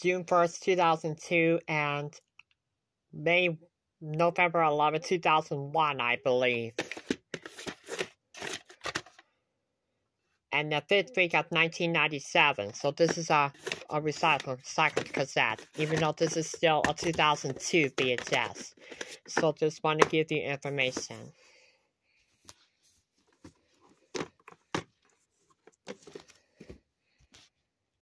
June 1st, 2002, and May, November eleventh, 2001, I believe. And the fifth week of 1997. So this is a, a recycled, recycled cassette, even though this is still a 2002 VHS. So just want to give you information.